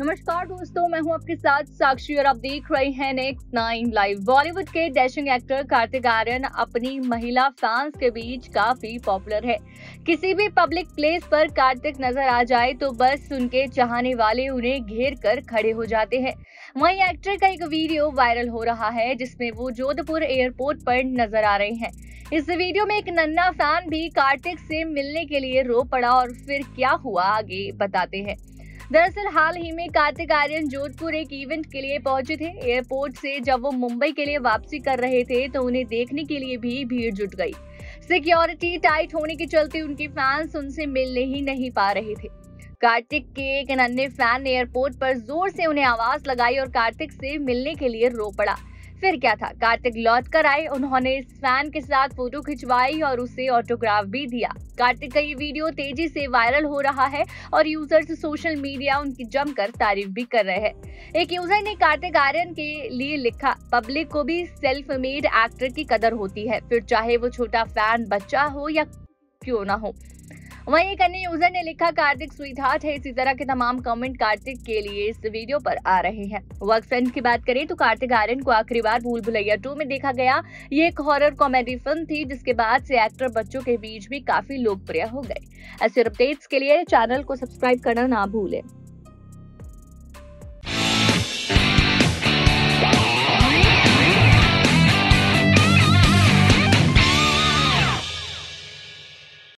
नमस्कार दोस्तों, मैं हूँ आपके साथ साक्षी और आप देख रहे हैं नेक्स्ट नाइन लाइव बॉलीवुड के डैशिंग एक्टर कार्तिक आर्यन अपनी महिला फैंस के बीच काफ़ी पॉपुलर है। किसी भी पब्लिक प्लेस पर कार्तिक नज़र आ जाए तो बस उनके चाहने वाले उन्हें घेर कर खड़े हो जाते हैं। वहीं एक्टर का एक वीडियो वायरल हो रहा है, जिसमें वो जोधपुर एयरपोर्ट पर नज़र आ रहे हैं। इस वीडियो में एक नन्ना फ़ैन भी कार्तिक से मिलने के लिए रो पड़ा और फिर क्या हुआ आगे बताते हैं। दरअसल हाल ही में कार्तिक आर्यन जोधपुर एक इवेंट के लिए पहुँचे थे। एयरपोर्ट से जब वो मुंबई के लिए वापसी कर रहे थे तो उन्हें देखने के लिए भी भीड़ जुट गई। सिक्योरिटी टाइट होने के चलते उनके फैंस उनसे मिलने ही नहीं पा रहे थे। कार्तिक के एक अन्य फ़ैन ने एयरपोर्ट पर ज़ोर से उन्हें आवाज़ लगाई और कार्तिक से मिलने के लिए रो पड़ा। फिर क्या था? कार्तिक लौट कर आए, उन्होंने इस फ़ैन के साथ फ़ोटो खिंचवाई और उसे ऑटोग्राफ भी दिया। कार्तिक का ये वीडियो तेज़ी से वायरल हो रहा है और यूज़र्स सोशल मीडिया उनकी जमकर तारीफ़ भी कर रहे हैं। एक यूज़र ने कार्तिक आर्यन के लिए लिखा पब्लिक को भी सेल्फ मेड एक्टर की कदर होती है। फिर चाहे वो छोटा फ़ैन बच्चा हो या क्यों ना हो। वहीं एक अन्य यूज़र ने लिखा, कार्तिक स्वीट हार्ट है, इसी तरह के तमाम कमेंट कार्तिक के लिए इस वीडियो पर आ रहे हैं। वर्क फ्रेंड की बात करें तो कार्तिक आर्यन को आखिरी बार भूल भुलैया टू में देखा गया। ये एक हॉरर कॉमेडी फ़िल्म थी, जिसके बाद से एक्टर बच्चों के बीच भी काफ़ी लोकप्रिय हो गए। ऐसे अपडेट्स के लिए चैनल को सब्सक्राइब करना ना भूलें।